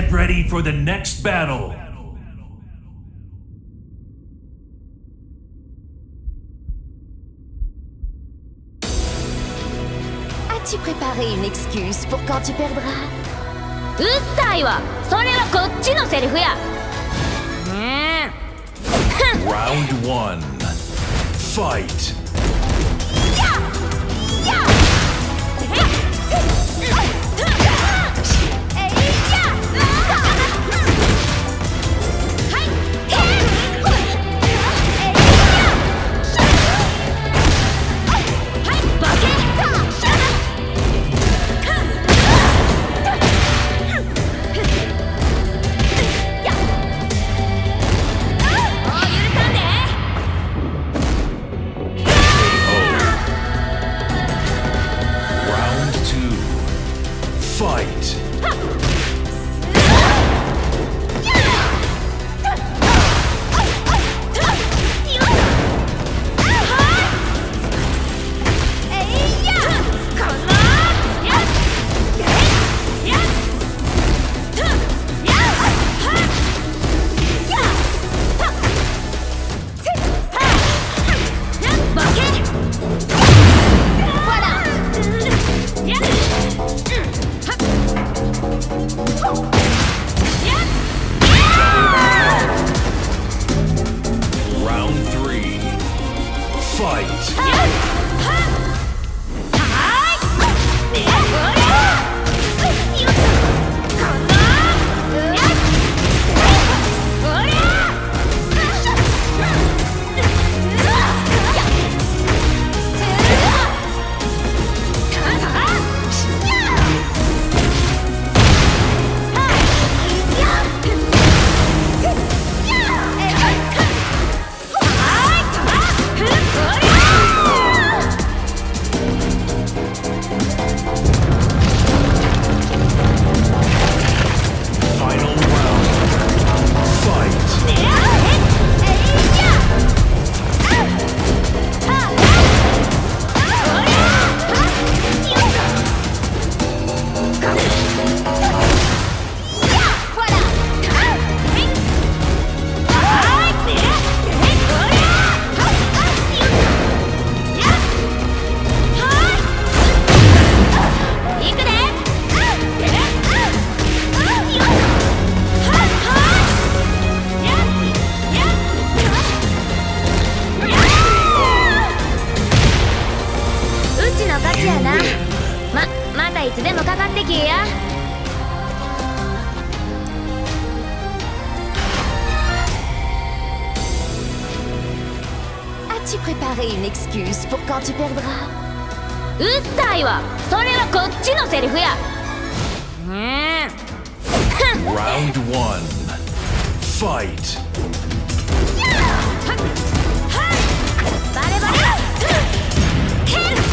Get ready for the next battle. As-tu préparé une excuse pour quand tu perdras うっさいわそれはこっちのセリフやねえ Round one. Fight. フや。ん。バレバレ。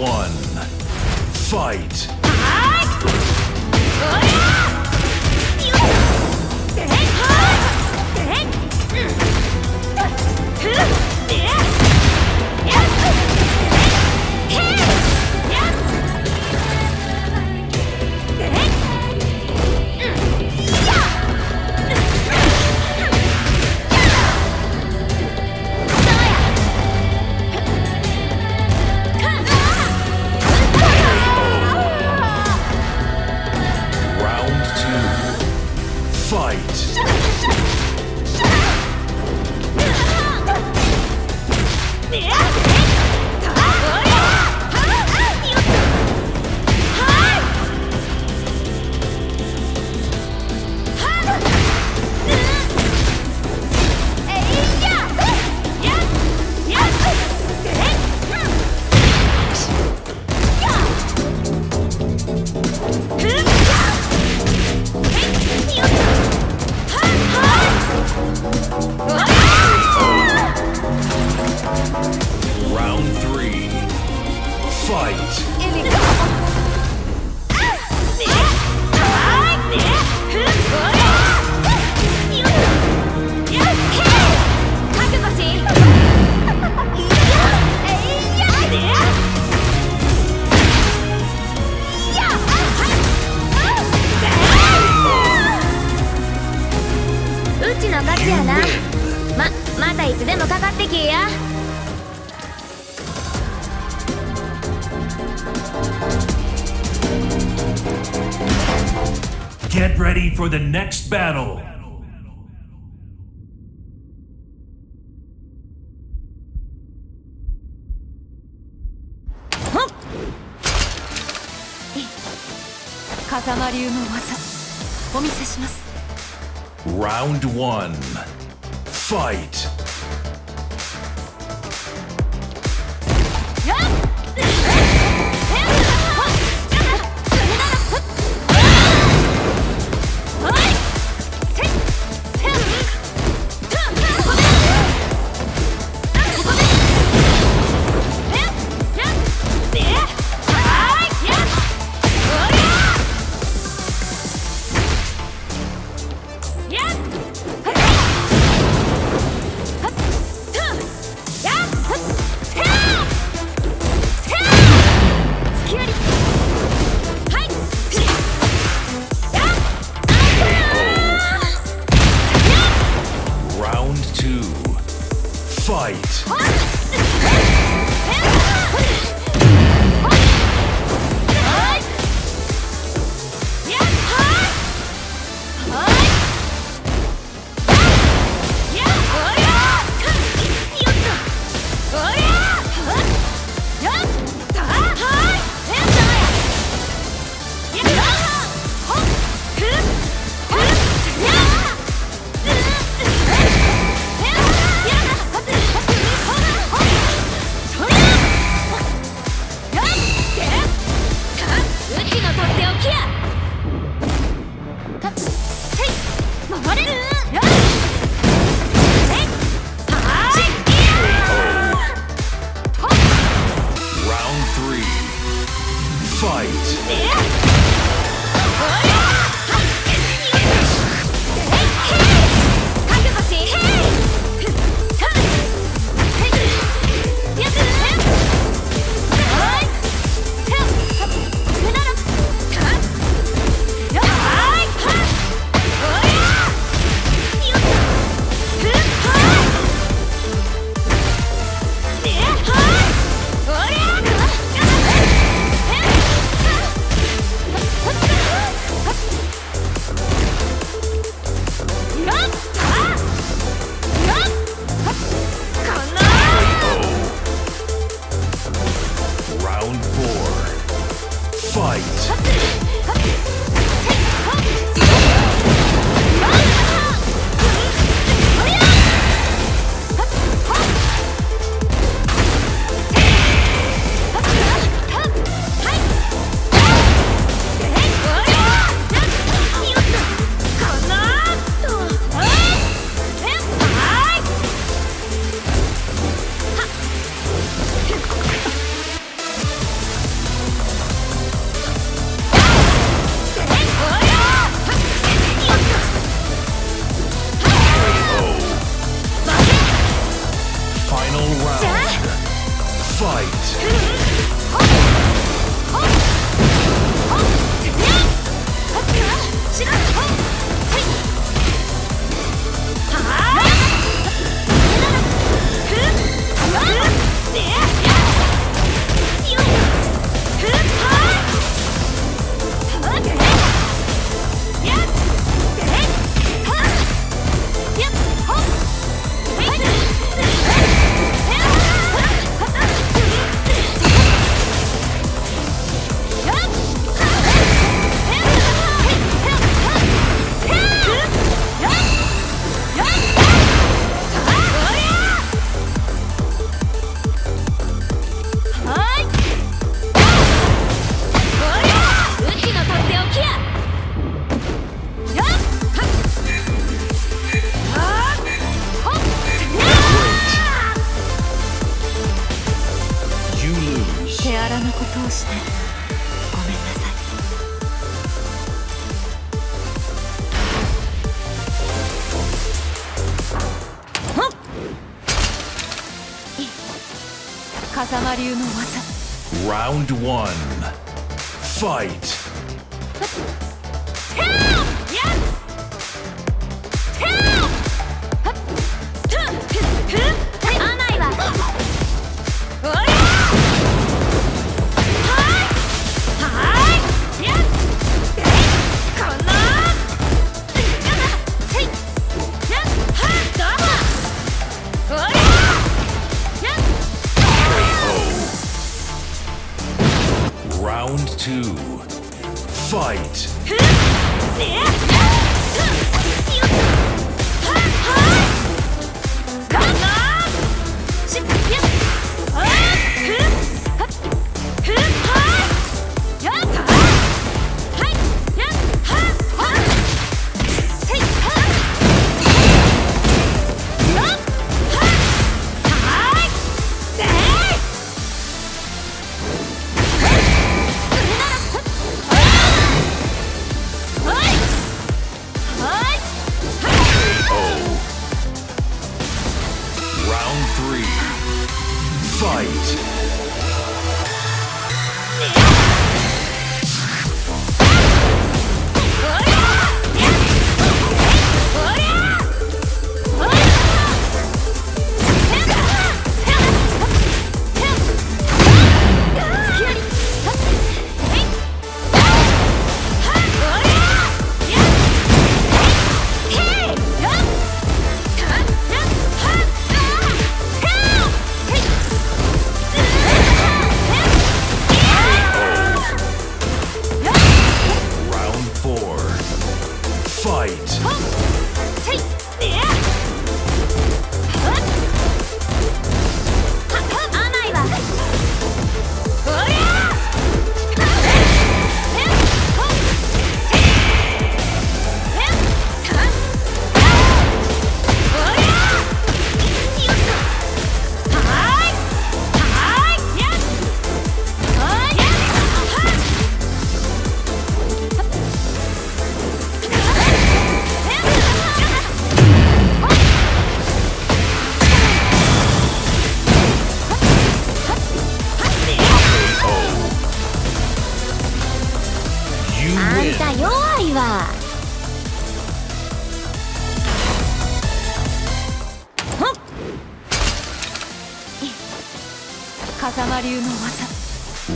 one. Fight! 風間流の技お見せします Round Fight! Fight! Yeah. をしてごめんなさい風間流の技 Round one. Fight! Fight!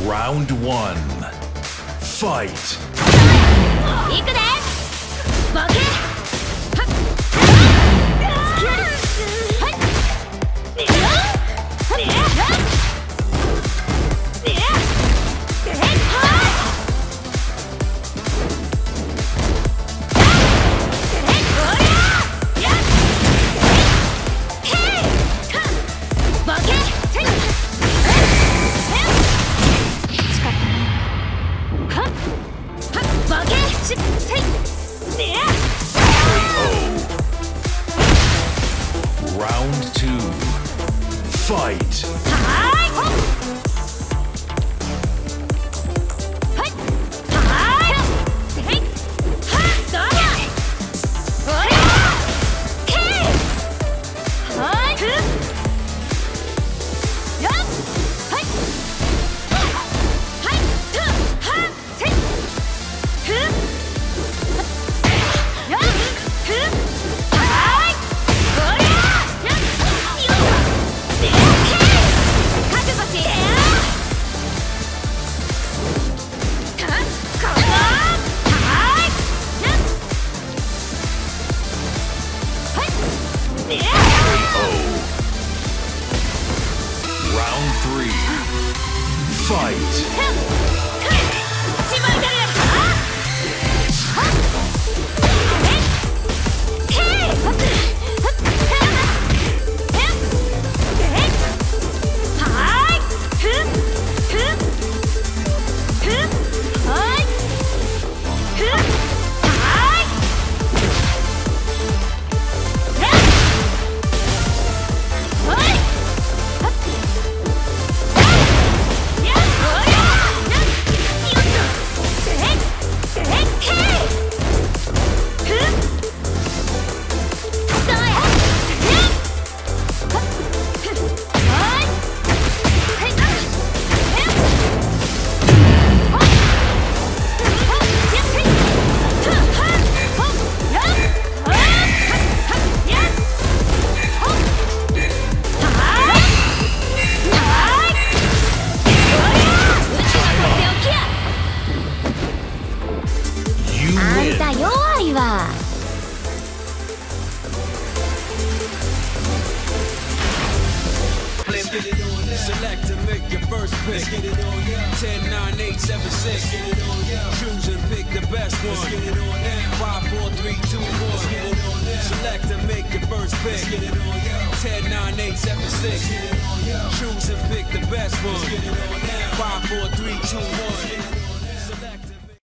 Round one. Fight. Fight. は